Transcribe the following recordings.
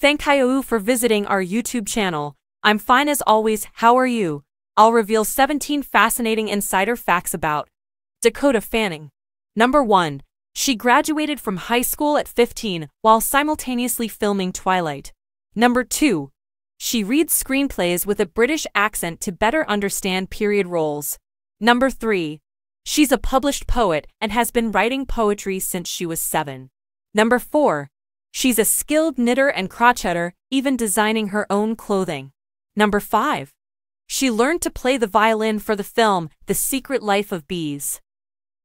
Thank Kayou for visiting our YouTube channel. I'm fine as always, how are you? I'll reveal 17 fascinating insider facts about Dakota Fanning. Number 1. She graduated from high school at 15 while simultaneously filming Twilight. Number 2. She reads screenplays with a British accent to better understand period roles. Number 3. She's a published poet and has been writing poetry since she was 7. Number 4. She's a skilled knitter and crocheter, even designing her own clothing. Number 5. She learned to play the violin for the film The Secret Life of Bees.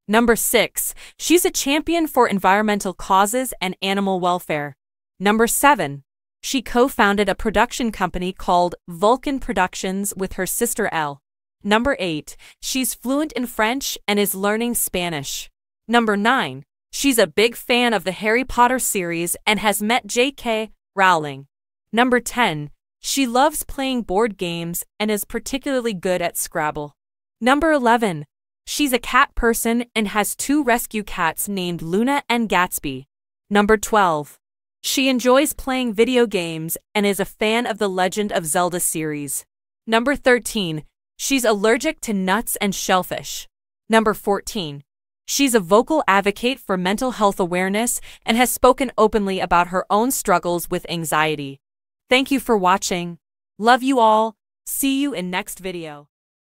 Number 6. She's a champion for environmental causes and animal welfare. Number 7. She co-founded a production company called Vulcan Productions with her sister Elle. Number 8. She's fluent in French and is learning Spanish. Number 9. She's a big fan of the Harry Potter series and has met J.K. Rowling. Number 10. She loves playing board games and is particularly good at Scrabble. Number 11. She's a cat person and has two rescue cats named Luna and Gatsby. Number 12. She enjoys playing video games and is a fan of the Legend of Zelda series. Number 13. She's allergic to nuts and shellfish. Number 14. She's a vocal advocate for mental health awareness and has spoken openly about her own struggles with anxiety. Thank you for watching. Love you all. See you in next video.